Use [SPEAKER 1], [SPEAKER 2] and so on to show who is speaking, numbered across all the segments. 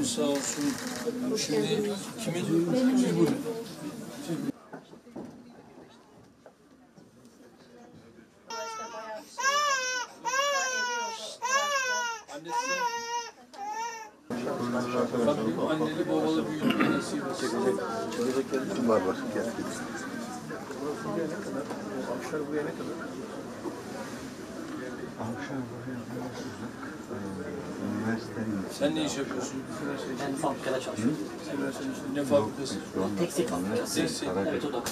[SPEAKER 1] Başımız sağ olsun. Şimdi kimin? Siz buyurun. Annesi Rabbim anneli babalı büyütmeyi nasip etsin.
[SPEAKER 2] Var var. Gel. Üniversitenin
[SPEAKER 1] Sen ne iş yapıyorsun?
[SPEAKER 3] Ben fabrikada çalışıyorum.
[SPEAKER 1] Ne fabrikası?
[SPEAKER 3] Tekstil fabrikası.
[SPEAKER 1] Tekstil.
[SPEAKER 3] Evet o da.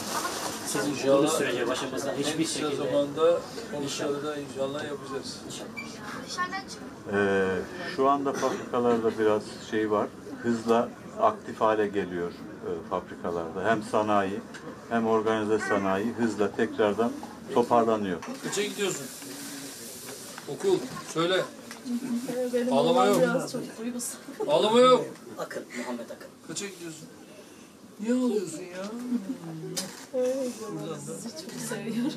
[SPEAKER 3] Sizin bulunduğunuz sürece başımızda
[SPEAKER 1] En
[SPEAKER 3] hiçbir
[SPEAKER 1] kısa
[SPEAKER 3] şekilde
[SPEAKER 1] zamanda konuşmaları da inşallah yapacağız.
[SPEAKER 2] Ee, şu anda fabrikalarda biraz şey var. Hızla aktif hale geliyor e, fabrikalarda. Hem sanayi hem organize sanayi hızla tekrardan toparlanıyor.
[SPEAKER 1] Kaça gidiyorsun? Okul. Söyle.
[SPEAKER 4] Benim
[SPEAKER 1] Ağlama yok.
[SPEAKER 4] biraz çok duygusal.
[SPEAKER 1] Ağlama yok.
[SPEAKER 3] Akın, Muhammed Akın.
[SPEAKER 1] Kaça gidiyorsun? Niye ağlıyorsun ya? Buradan da.
[SPEAKER 4] Sizi çok seviyorum.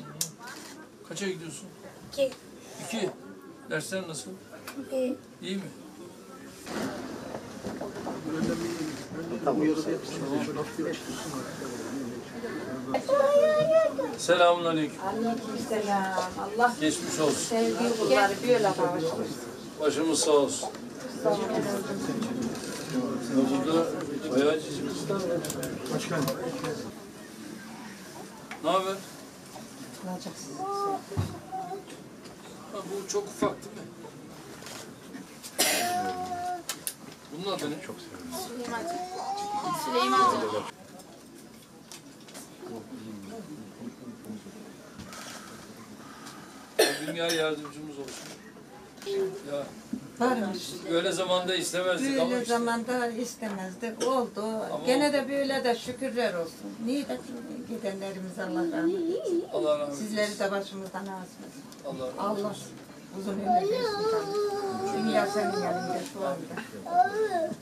[SPEAKER 1] Kaça gidiyorsun?
[SPEAKER 5] İki.
[SPEAKER 1] İki. Dersler nasıl?
[SPEAKER 5] İyi.
[SPEAKER 1] İyi mi? Selamun aleyküm.
[SPEAKER 6] Aleykümselam. Allah
[SPEAKER 1] Geçmiş olsun.
[SPEAKER 6] sevdiği kulları böyle bağışlasın.
[SPEAKER 1] Başımız sağ olsun. Burada bayağı cicimizler var. Ne haber? Ha, bu çok ufak değil mi? Bunun adı ne? Çok
[SPEAKER 5] Süleymancığım.
[SPEAKER 1] Dünya yardımcımız olsun. Ya
[SPEAKER 6] Varmış.
[SPEAKER 1] böyle zamanda istemezdik ama
[SPEAKER 6] Böyle
[SPEAKER 1] işte.
[SPEAKER 6] zamanda istemezdik. Oldu.
[SPEAKER 1] Ama
[SPEAKER 6] Gene de böyle de şükürler olsun. Niye de gidenlerimiz Allah rahmet eylesin.
[SPEAKER 1] Allah rahmet eylesin.
[SPEAKER 6] Sizleri de başımızdan asmasın.
[SPEAKER 1] Allah rahmet
[SPEAKER 6] Allah uzun ömür versin. Dünya senin yanında şu anda.